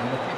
And the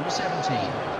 Number 17.